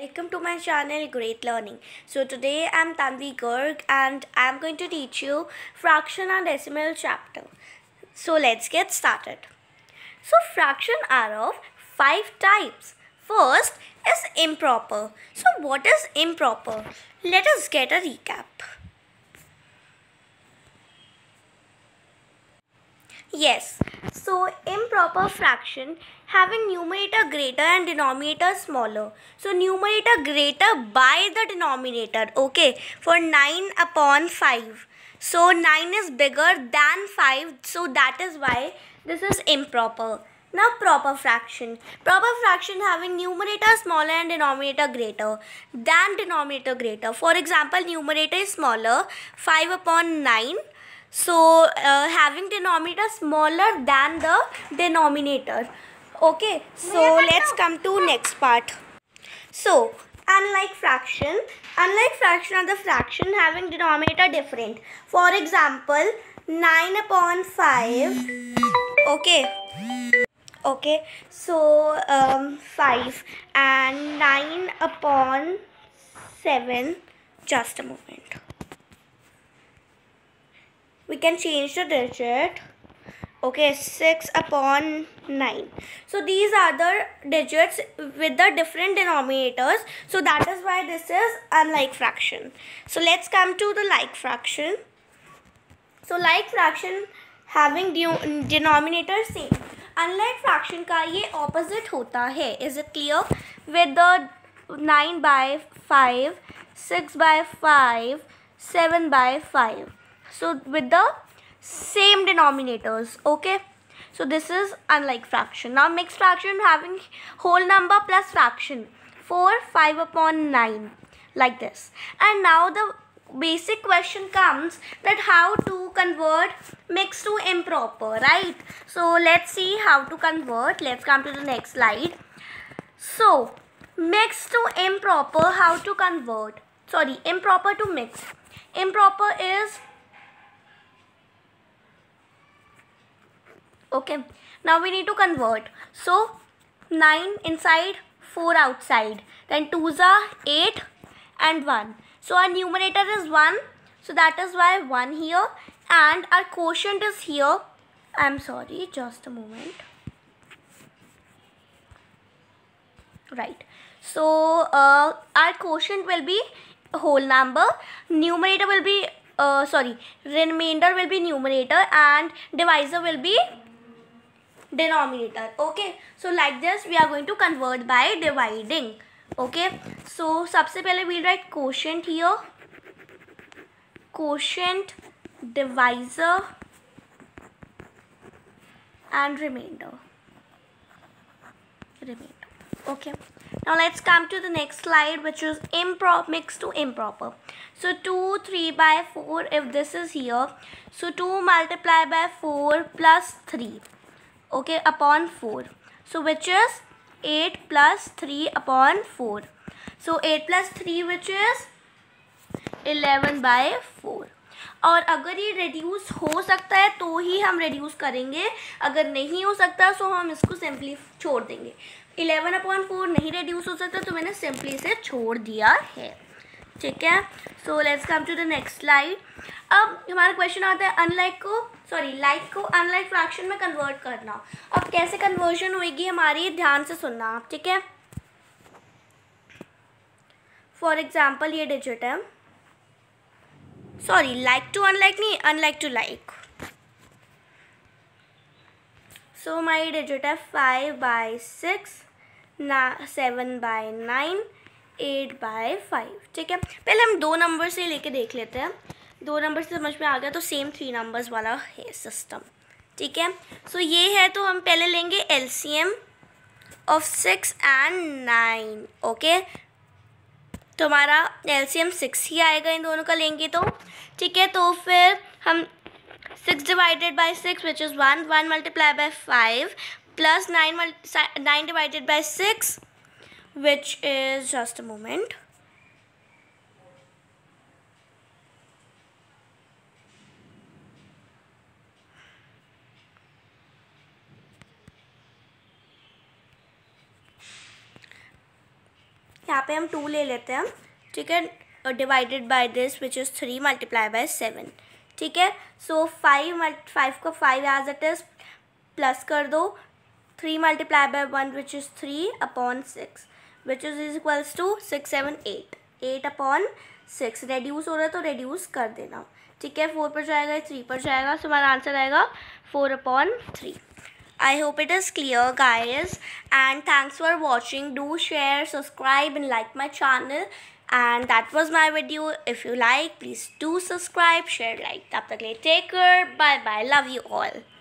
Welcome to my channel Great Learning. So today I'm Tanvi Garg and I'm going to teach you fraction and decimal chapter. So let's get started. So fraction are of five types. First is improper. So what is improper? Let us get a recap. Yes, so improper fraction having numerator greater and denominator smaller. So numerator greater by the denominator. Okay, for 9 upon 5. So 9 is bigger than 5. So that is why this is improper. Now proper fraction. Proper fraction having numerator smaller and denominator greater than denominator greater. For example, numerator is smaller 5 upon 9 so uh, having denominator smaller than the denominator. Okay so let's come to next part. So unlike fraction unlike fraction are the fraction having denominator different. For example 9 upon 5 okay. Okay so um, 5 and 9 upon 7 just a moment we can change the digit okay 6 upon 9 so these are the digits with the different denominators so that is why this is unlike fraction so let's come to the like fraction so like fraction having denominator same unlike fraction का ये opposite होता है is it clear with the 9 by 5 6 by 5 7 by 5 so with the same denominators okay? So this is unlike fraction. Now mixed fraction having whole number plus fraction. 4 5 upon 9 like this. And now the basic question comes that how to convert mixed to improper right? So let's see how to convert. Let's come to the next slide. So mixed to improper how to convert? Sorry improper to mixed. Improper is okay now we need to convert. So 9 inside 4 outside. Then 2s are 8 and 1 so our numerator is 1 so that is why 1 here and our quotient is here. I'm sorry just a moment. Right. So uh, our quotient will be whole number. Numerator will be uh, sorry remainder will be numerator and divisor will be denominator okay so like this we are going to convert by dividing okay so सबसे पहले we'll write quotient here quotient divisor and remainder remainder okay now let's come to the next slide which is improper mixed to improper so 2 3 by 4 if this is here so 2 multiply by 4 plus 3 Okay, upon 4 so, which is 8 plus 3 upon 4 so 8 plus 3 which is 11 by 4 और अगर ये reduce हो सकता है तो ही हम reduce करेंगे। अगर नहीं हो सकता तो हम इसको सिंपली छोड़ देंगे। 11 अपॉन फोर नहीं रिड्यूस हो सकता तो मैंने सिंपली इसे छोड़ दिया है। ठीक है? So let's come to the next slide अब हमारा क्वेश्चन आता है अनलाइक को सॉरी लाइक को अनलाइक फ्रैक्शन में कन्वर्ट करना। अब कैसे कन्वर्जन होएगी हमारी? ध्यान से सुनना आप, ठीक है? फॉर एग्ज़ाम्पल ये डिजिट है। सॉरी लाइक टू अनलाइक नहीं unlike to like so my digit है फाइव बाई सिक्स ना seven by nine eight by five, ठीक है? पहले हम दो नंबर से लेके देख लेते हैं। दो नंबर से समझ में आ गया तो सेम थ्री नंबर्स वाला है सिस्टम ठीक है? सो ये है तो हम पहले लेंगे L C M of six and nine okay तो हमारा एल सी एम सिक्स ही आएगा इन दोनों का लेंगे तो ठीक है? तो फिर हम six divided by six which is one one multiply by five plus nine multi nine divided by six which is just a moment. यहाँ पे हम टू ले लेते हैं, ठीक है? Divided by this which is three multiply by seven ठीक है? सो फाइव मल्टी फाइव को five as it is plus कर दो three multiply by one which is three upon six which is is equals to six seven eight eight upon six reduce हो रहा है तो reduce कर देना ठीक है फोर पर जाएगा थ्री पर जाएगा सो हमारा आंसर आएगा four upon three I hope it is clear guys and thanks for watching do share subscribe and like my channel and that was my video if you like please do subscribe share like तक के take care bye bye love you all